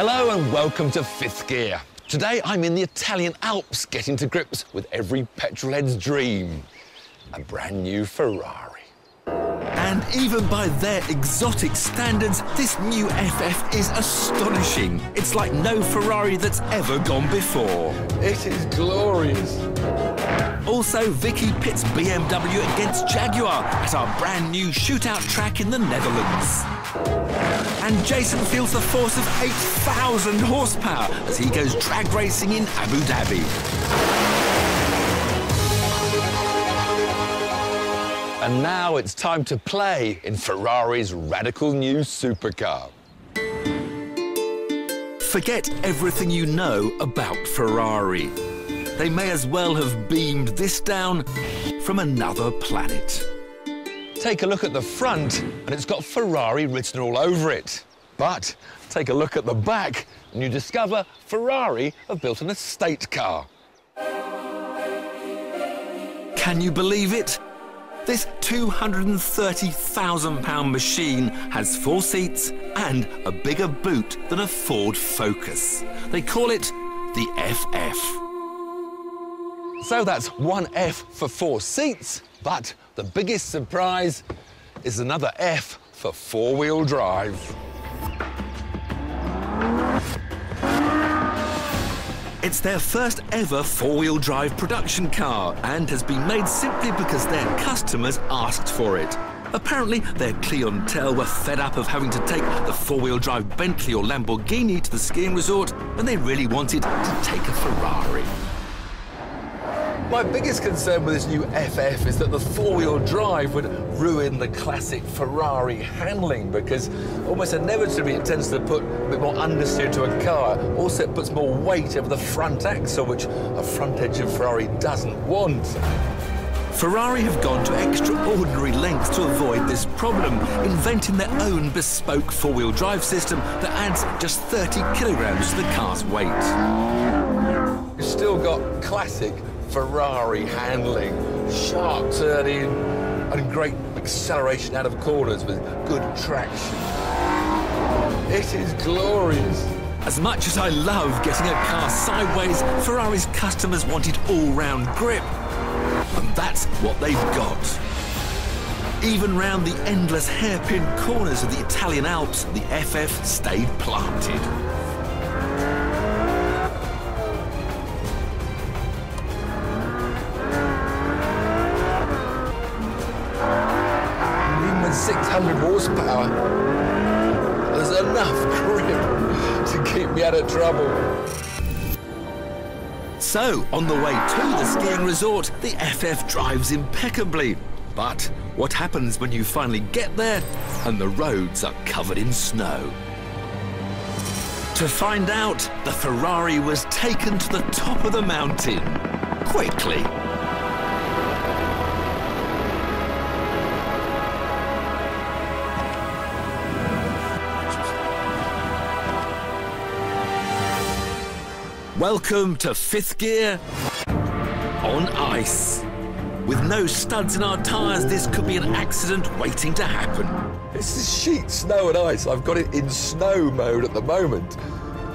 Hello and welcome to Fifth Gear. Today I'm in the Italian Alps getting to grips with every petrolhead's dream. A brand new Ferrari. And even by their exotic standards, this new FF is astonishing. It's like no Ferrari that's ever gone before. It is glorious. Also, Vicki pits BMW against Jaguar at our brand new shootout track in the Netherlands. And Jason feels the force of 8,000 horsepower as he goes drag racing in Abu Dhabi. And now it's time to play in Ferrari's radical new supercar. Forget everything you know about Ferrari. They may as well have beamed this down from another planet. Take a look at the front and it's got Ferrari written all over it. But take a look at the back and you discover Ferrari have built an estate car. Can you believe it? This £230,000 machine has four seats and a bigger boot than a Ford Focus. They call it the FF. So that's one F for four seats, but the biggest surprise is another F for four-wheel drive. It's their first ever four-wheel drive production car and has been made simply because their customers asked for it. Apparently, their clientele were fed up of having to take the four-wheel drive Bentley or Lamborghini to the skiing resort and they really wanted to take a Ferrari. My biggest concern with this new FF is that the four-wheel drive would ruin the classic Ferrari handling because almost inevitably it tends to put a bit more understeer to a car. Also, it puts more weight over the front axle, which a front-engine Ferrari doesn't want. Ferrari have gone to extraordinary lengths to avoid this problem, inventing their own bespoke four-wheel drive system that adds just 30 kilograms to the car's weight. You've still got classic Ferrari handling, sharp turning, and great acceleration out of corners with good traction. It is glorious. As much as I love getting a car sideways, Ferrari's customers wanted all-round grip. And that's what they've got. Even round the endless hairpin corners of the Italian Alps, the FF stayed planted. Horsepower, there's enough grip to keep me out of trouble. So, on the way to the skiing resort, the FF drives impeccably. But what happens when you finally get there and the roads are covered in snow? To find out, the Ferrari was taken to the top of the mountain. Quickly. Welcome to fifth gear on ice. With no studs in our tyres, this could be an accident waiting to happen. This is sheet snow and ice. I've got it in snow mode at the moment.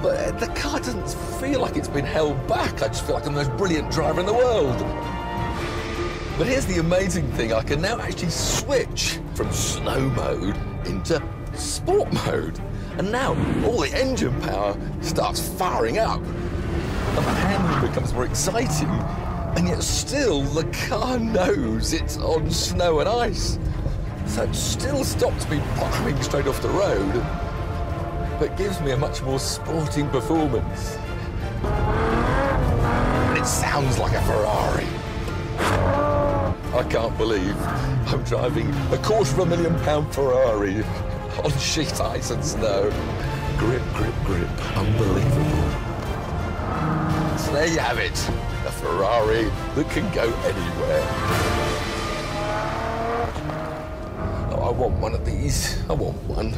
But the car doesn't feel like it's been held back. I just feel like I'm the most brilliant driver in the world. But here's the amazing thing. I can now actually switch from snow mode into sport mode. And now all the engine power starts firing up. The handling becomes more exciting. And yet still the car knows it's on snow and ice. So it still stops me plowing straight off the road, but gives me a much more sporting performance. It sounds like a Ferrari. I can't believe I'm driving a quarter of a million pound Ferrari on sheet ice and snow. Grip, grip, grip. Unbelievable. There you have it. A Ferrari that can go anywhere. Oh, I want one of these. I want one.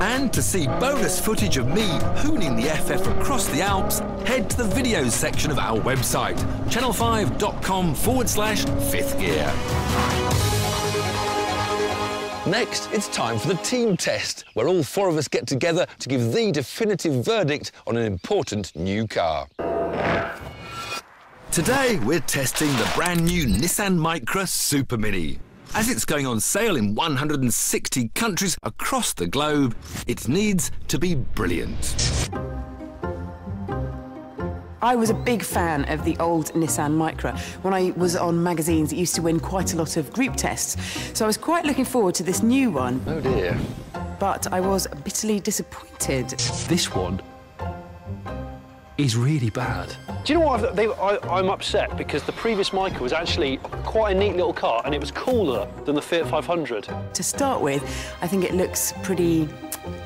And to see bonus footage of me hooning the FF across the Alps, head to the videos section of our website, channel5.com forward slash fifth gear. Next, it's time for the team test, where all four of us get together to give the definitive verdict on an important new car. Today, we're testing the brand new Nissan Micra Super Mini. As it's going on sale in 160 countries across the globe, it needs to be brilliant. I was a big fan of the old Nissan Micra. When I was on magazines, it used to win quite a lot of group tests. So I was quite looking forward to this new one. Oh dear. But I was bitterly disappointed. This one is really bad. Do you know what? I've, they, I, am upset because the previous Micra was actually quite a neat little car and it was cooler than the Fiat 500. To start with, I think it looks pretty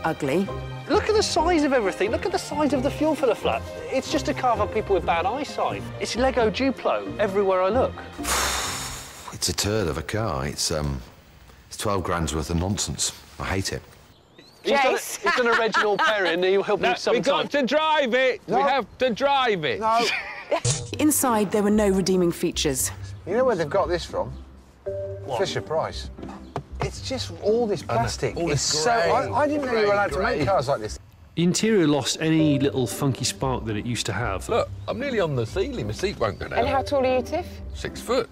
ugly. Look at the size of everything. Look at the size of the fuel filler flap. It's just a car for people with bad eyesight. It's Lego Duplo everywhere I look. it's a turd of a car. It's um, it's 12 grand's worth of nonsense. I hate it. He's done, a, he's done a Reginald Perrin. He'll help no, me sometime. We've got to drive it. No. We have to drive it. No. Inside, there were no redeeming features. You know where they've got this from? What? Fisher Price. It's just all this plastic. All this so. I, I, didn't know you were allowed grey. to make cars like this. The interior lost any little funky spark that it used to have. Look, I'm nearly on the ceiling. My seat won't go down. And how tall are you, Tiff? Six foot.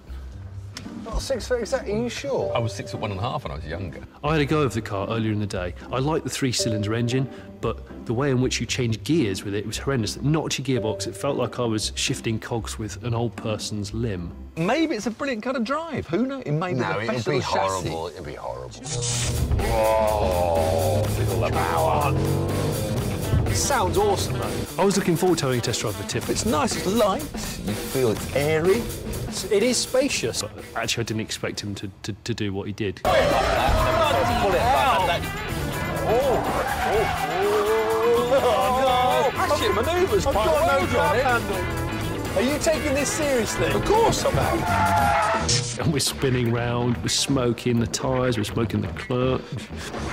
Not six foot exactly, are you sure? I was six foot one and a half when I was younger. I had a go of the car earlier in the day. I like the three-cylinder engine, but the way in which you change gears with it was horrendous. Not your gearbox, it felt like I was shifting cogs with an old person's limb. Maybe it's a brilliant kind of drive. Who knows? It may be no, it'd be horrible. It'd be horrible. Whoa! Feel the power. It sounds awesome, though. I was looking forward to having a test drive with Tiff. It's nice, it's light, you feel it's airy. It is spacious. Actually, I didn't expect him to, to, to do what he did. Oh, oh, oh, Actually, manoeuvres quite well, Jonny. Are you taking this seriously? Of course I am. And we're spinning round, we're smoking the tyres, we're smoking the clutch.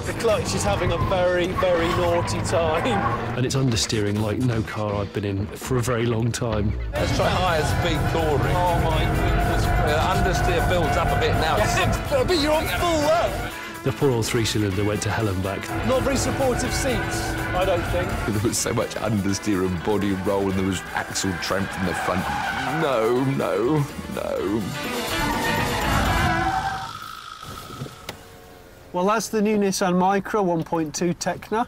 The clutch is having a very, very naughty time. And it's understeering like no car I've been in for a very long time. Let's try higher speed touring. Oh my goodness. Uh, understeer builds up a bit now. Yeah, but you're on full left. The poor old three-cylinder went to hell and back. Not very supportive seats, I don't think. There was so much understeer and body roll, and there was axle tramp from the front. No, no, no. Well, that's the new Nissan Micra 1.2 Tekna.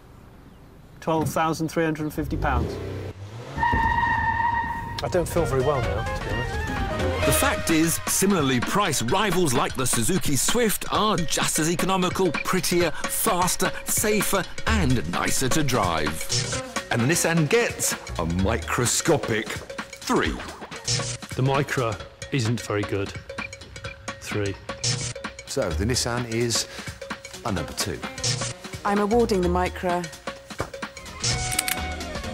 £12,350. I don't feel very well now, fact is, similarly priced rivals like the Suzuki Swift are just as economical, prettier, faster, safer and nicer to drive. And the Nissan gets a microscopic three. The Micra isn't very good. Three. So the Nissan is a number two. I'm awarding the Micra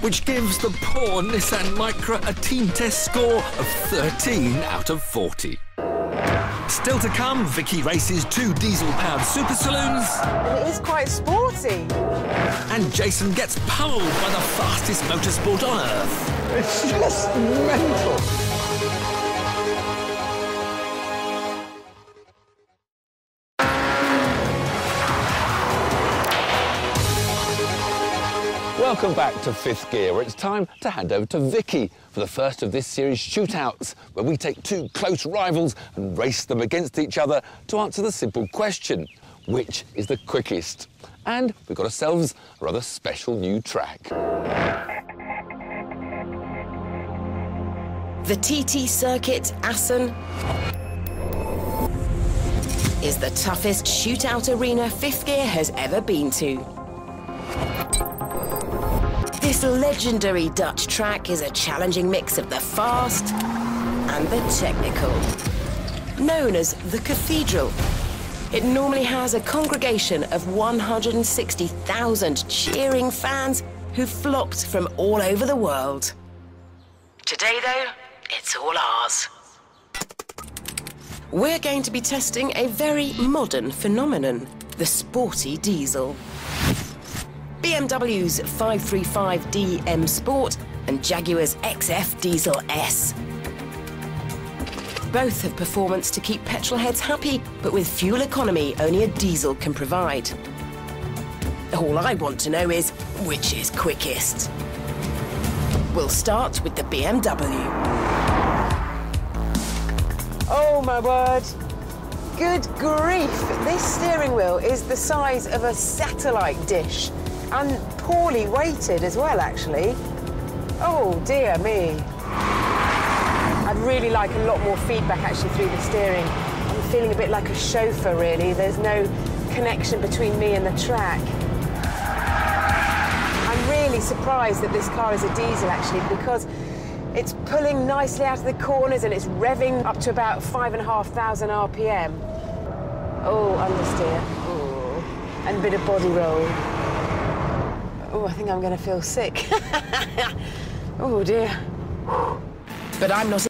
which gives the poor Nissan Micra a team test score of 13 out of 40. Still to come, Vicki races two diesel-powered super saloons. It is quite sporty. And Jason gets pummeled by the fastest motorsport on Earth. It's just mental. Welcome back to Fifth Gear, where it's time to hand over to Vicki for the first of this series shootouts, where we take two close rivals and race them against each other to answer the simple question, which is the quickest? And we've got ourselves a rather special new track. The TT Circuit Assen is the toughest shootout arena Fifth Gear has ever been to. This legendary Dutch track is a challenging mix of the fast and the technical. Known as the Cathedral, it normally has a congregation of 160,000 cheering fans who flocked from all over the world. Today, though, it's all ours. We're going to be testing a very modern phenomenon, the sporty diesel. BMW's 535D M Sport and Jaguar's XF Diesel S. both have performance to keep petrol heads happy, but with fuel economy only a diesel can provide. All I want to know is which is quickest. We'll start with the BMW. Oh my word. Good grief. This steering wheel is the size of a satellite dish and poorly weighted as well, actually. Oh dear me. I'd really like a lot more feedback actually through the steering. I'm feeling a bit like a chauffeur, really. There's no connection between me and the track. I'm really surprised that this car is a diesel, actually, because it's pulling nicely out of the corners and it's revving up to about 5,500 RPM. Oh, understeer. Oh, and a bit of body roll. Oh, I think I'm going to feel sick. oh, dear. But I'm not